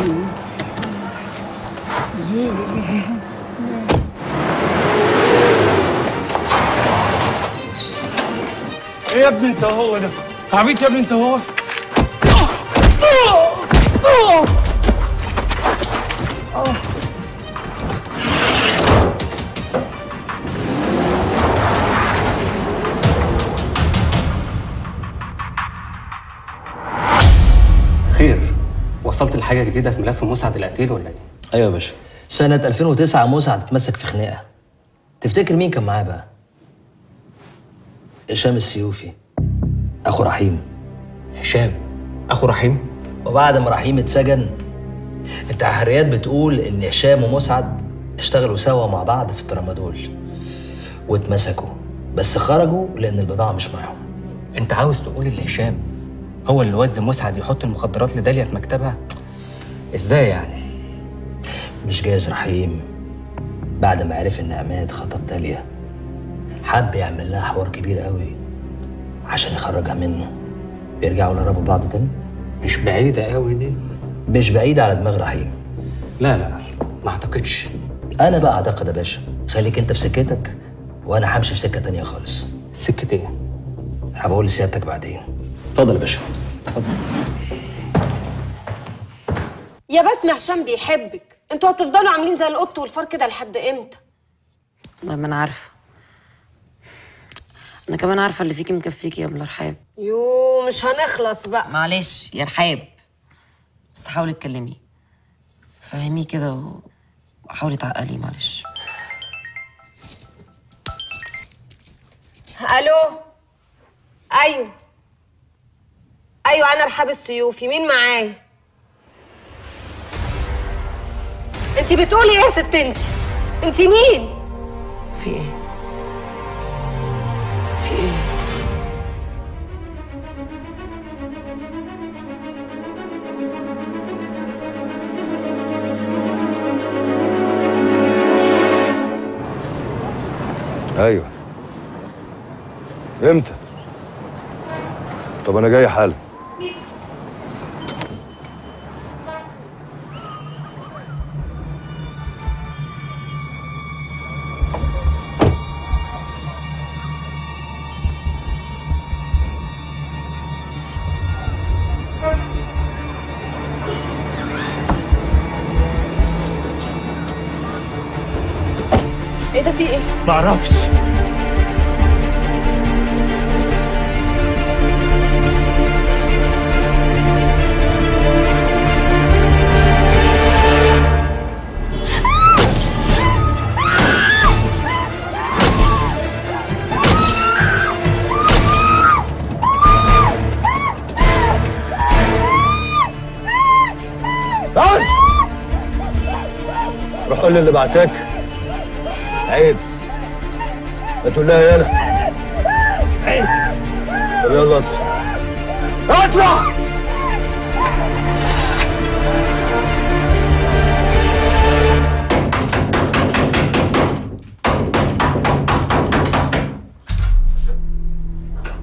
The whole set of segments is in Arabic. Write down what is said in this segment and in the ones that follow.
إيه يا ابني انت هو ده عبيط يا ابني لحاجه جديدة في ملف مسعد القتيل ولا إيه؟ أيوه يا باشا. سنة 2009 مسعد اتمسك في خناقة. تفتكر مين كان معاه بقى؟ هشام السيوفي أخو رحيم. هشام أخو رحيم؟ وبعد ما رحيم اتسجن التحريات بتقول إن هشام ومسعد اشتغلوا سوا مع بعض في الترامادول. واتمسكوا بس خرجوا لأن البضاعة مش معاهم. أنت عاوز تقول إن هشام هو اللي وزن مسعد يحط المخدرات لداليا في مكتبها؟ إزاي يعني؟ مش جايز رحيم. بعد ما عرف إن عماد خطب داليا حب يعمل لها حوار كبير قوي عشان يخرجها منه. بيرجعوا لربوا بعض تاني؟ مش بعيدة قوي دي. مش بعيد على دماغ رحيم. لا لا ما أعتقدش. أنا بقى أعتقد يا باشا خليك أنت في سكتك وأنا همشي في سكة تانية خالص. سكه إيه هبقول لسيادتك بعدين. اتفضل يا باشا. يا بسمة هشام بيحبك. أنتوا هتفضلوا عاملين زي القط والفار كده لحد إمتى؟ والله ما أنا عارفة. أنا كمان عارفة اللي فيكي مكفيكي يا ابن رحاب يو مش هنخلص بقى. معلش يا رحاب بس حاولي اتكلمي فهميه كده وحاولي تعقلي معلش. ألو؟ أيوه. أيوه أنا رحاب السيوفي. مين معايا؟ انت بتقولي إيه يا ست انت انت مين؟ في إيه؟ في إيه؟ أيوه. إمتى؟ طب أنا جاي حالا. في إيه؟ معرفش بس! روح قول للي بعتك. عيب. ما تقول لها يالا. عيب طب يلا اطلع. اطلع!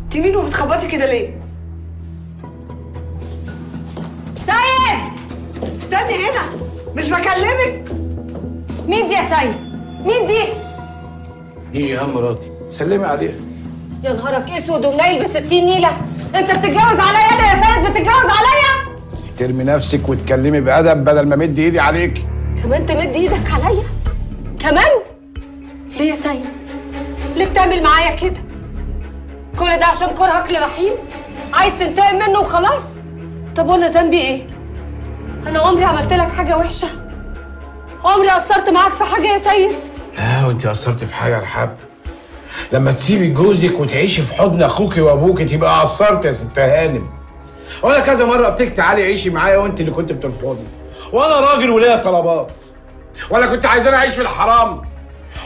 انت مين وبتخبطي كده ليه؟ سيد! استني هنا. مش بكلمك. مين دي يا سيد؟ مين دي؟ دي يا مراتي سلمي عليها. يا نهارك أسود ومنيل ب 60 نيلة. أنت بتتجوز عليا أنا يا سيد بتتجوز عليا؟ ترمي نفسك وتكلمي بأدب بدل ما مد إيدي عليك. كمان تمد إيدك عليا؟ كمان؟ ليه يا سيد؟ ليه بتعمل معايا كده؟ كل ده عشان كرهك لرحيم؟ عايز تنتقم منه وخلاص؟ طب وأنا ذنبي إيه؟ أنا عمري عملت لك حاجة وحشة؟ عمري قصرت معاك في حاجة يا سيد؟ لا وانت قصرتي في حاجة يا رحاب؟ لما تسيبي جوزك وتعيشي في حضن أخوكي وأبوكي تبقى قصرت يا ست هانم. وأنا كذا مرة لك تعالي عيشي معايا وانت اللي كنت بترفضي. وأنا راجل وليا طلبات. ولا كنت عايزاني أعيش في الحرام.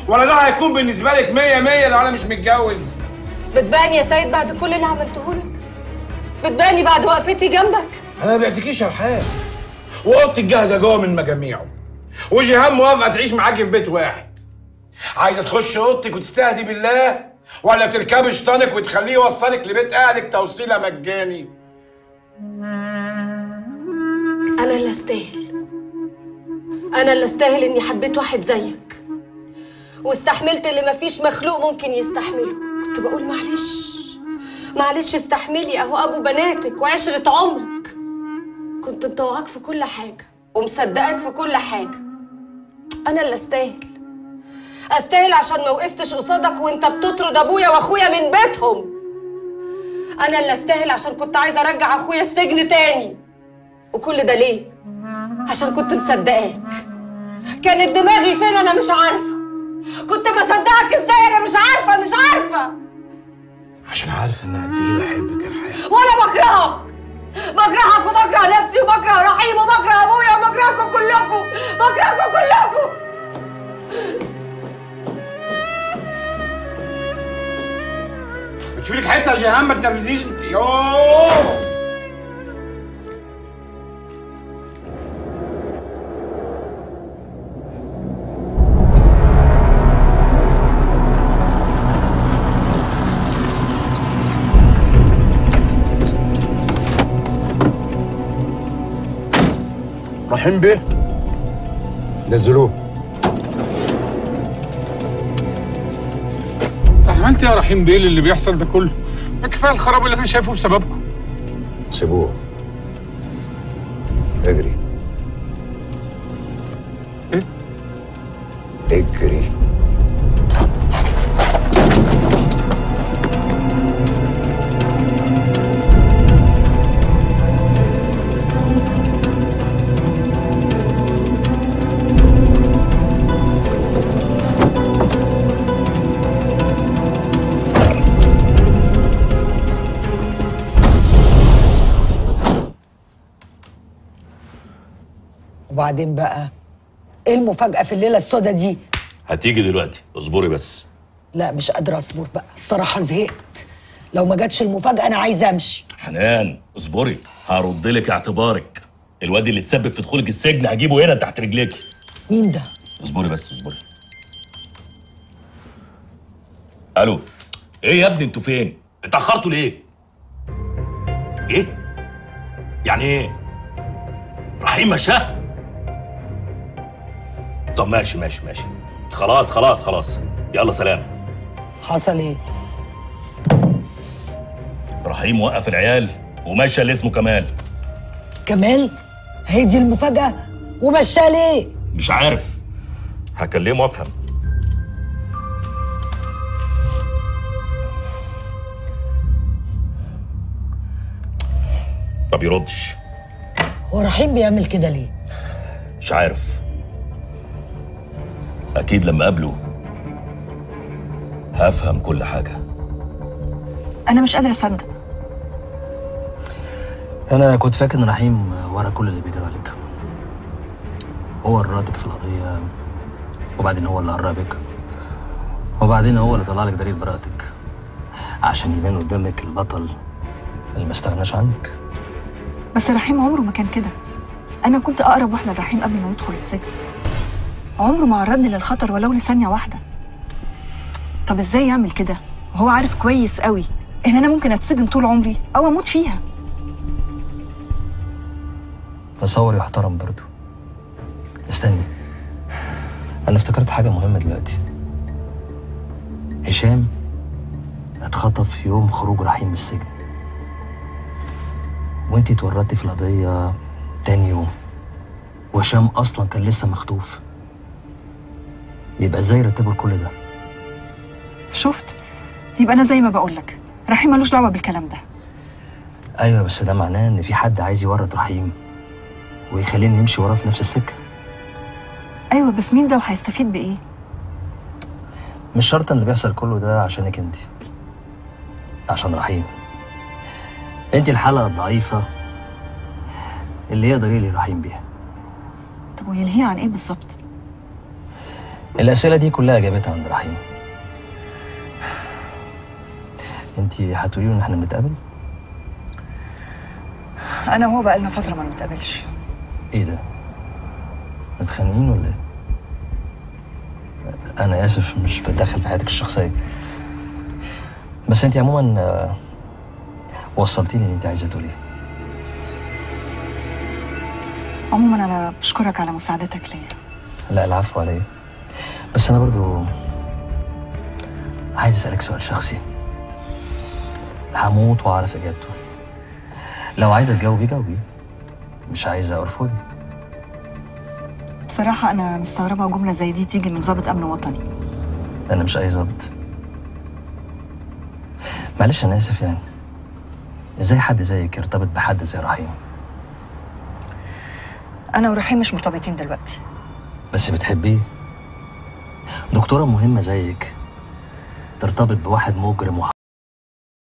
ولا ده هيكون بالنسبة لك مية مية لو أنا مش متجوز. بتباني يا سيد بعد كل اللي عملته لك؟ بتباني بعد وقفتي جنبك؟ أنا ما بعتكيش يا رحاب. واوضتك جاهزه جوه من مجاميعه. وجيهان موافقة تعيش معاكي في بيت واحد. عايزة تخش أوضتك وتستهدي بالله؟ ولا تركبي شيطانك وتخليه يوصلك لبيت أهلك توصيلة مجاني؟ أنا اللي أستاهل. أنا اللي أستاهل إني حبيت واحد زيك. واستحملت اللي مفيش مخلوق ممكن يستحمله. كنت بقول معلش. معلش استحملي أهو أبو بناتك وعشرة عمرك. كنت مطوعاك في كل حاجة ومصدقك في كل حاجة. أنا اللي أستاهل. أستاهل عشان ما وقفتش قصادك وأنت بتطرد أبويا وأخويا من بيتهم. أنا اللي أستاهل عشان كنت عايزة أرجع أخويا السجن تاني. وكل ده ليه؟ عشان كنت مصدقاك. كانت دماغي فين أنا مش عارفة. كنت بصدقك إزاي؟ أنا مش عارفة مش عارفة. عشان عارف إن قد إيه بحبك يا رحاب وأنا بكرهك. بكرهك وبكره نفسي وبكره رحيم وبكره أبويا وبكرهكم كلكم. بكرهكم كلكم. بتشوف لك حتة يا جيهان ما تنرفزنيش انت يوه رحيم بيه؟ نزلوه. عملت يا رحيم بيه اللي بيحصل ده كله؟ ما كفاية الخراب اللي أنا شايفه بسببكم. سيبوه. وبعدين بقى إيه المفاجأة في الليلة السوداء دي؟ هتيجي دلوقتي اصبري بس. لا مش قادرة أصبر بقى الصراحة زهقت. لو ما جاتش المفاجأة أنا عايزة أمشي. حنان اصبري هرد لك اعتبارك. الواد اللي تسبب في دخولك السجن هجيبه هنا تحت رجليكي مين ده؟ اصبري بس اصبري. ألو إيه يا ابني أنتوا فين؟ اتأخرتوا ليه؟ إيه؟ يعني إيه؟ رحيم مشاه طب ماشي ماشي ماشي خلاص خلاص خلاص يلا سلام حصل إيه؟ رحيم وقف العيال ومشى اللي اسمه كمال كمال؟ هي دي المفاجأة؟ ومشاه ليه؟ مش عارف هكلمه وافهم ما بيردش هو رحيم بيعمل كده ليه؟ مش عارف أكيد لما أقابله هفهم كل حاجة. أنا مش قادرة أصدق. أنا كنت فاكر إن رحيم ورا كل اللي بيجرى لك. هو اللي رادك في القضية وبعدين هو اللي قربك وبعدين هو اللي طلع لك دليل براءتك. عشان يبان قدامك البطل اللي ما استغناش عنك. بس رحيم عمره ما كان كده. أنا كنت أقرب واحدة لرحيم قبل ما يدخل السجن. عمره ما عرضني للخطر ولو لثانية واحدة. طب إزاي يعمل كده؟ وهو عارف كويس قوي إن أنا ممكن أتسجن طول عمري أو أموت فيها. تصور يحترم برضه. استني. أنا افتكرت حاجة مهمة دلوقتي. هشام اتخطف يوم خروج رحيم من السجن. وأنتي اتورطتي في القضية تاني يوم. وهشام أصلا كان لسه مخطوف. يبقى إزاي رتبوا كل ده؟ شفت؟ يبقى أنا زي ما بقول لك رحيم ملوش دعوة بالكلام ده. أيوه بس ده معناه إن في حد عايز يورط رحيم ويخليني نمشي وراه في نفس السكة. أيوه بس مين ده وهيستفيد بإيه؟ مش شرط إن اللي بيحصل كله ده عشانك أنت عشان رحيم. أنت الحلقة الضعيفة اللي يقدر يلهي رحيم بيها. طب ويلهيه عن إيه بالظبط؟ الأسئلة دي كلها إجابتها عند رحيم. انت هتقولي له إن إحنا بنتقابل؟ أنا وهو بقالنا فترة ما بنتقابلش. إيه ده؟ متخانقين ولا إيه؟ أنا آسف مش بتدخل في حياتك الشخصية. بس انت عموما وصلتيني ان انت عايزة تقولي عموما أنا بشكرك على مساعدتك ليا. لا العفو عليا. بس أنا برضو عايز أسألك سؤال شخصي. هموت وأعرف إجابته. لو عايزه تجاوبي جاوبي مش عايزه ارفضي بصراحة أنا مستغربة جملة زي دي تيجي من ضابط أمن وطني. أنا مش أي ظابط معلش أنا آسف يعني. إزاي حد زيك يرتبط بحد زي رحيم؟ أنا ورحيم مش مرتبطين دلوقتي. بس بتحبيه؟ دكتورة مهمة زيك ترتبط بواحد مجرم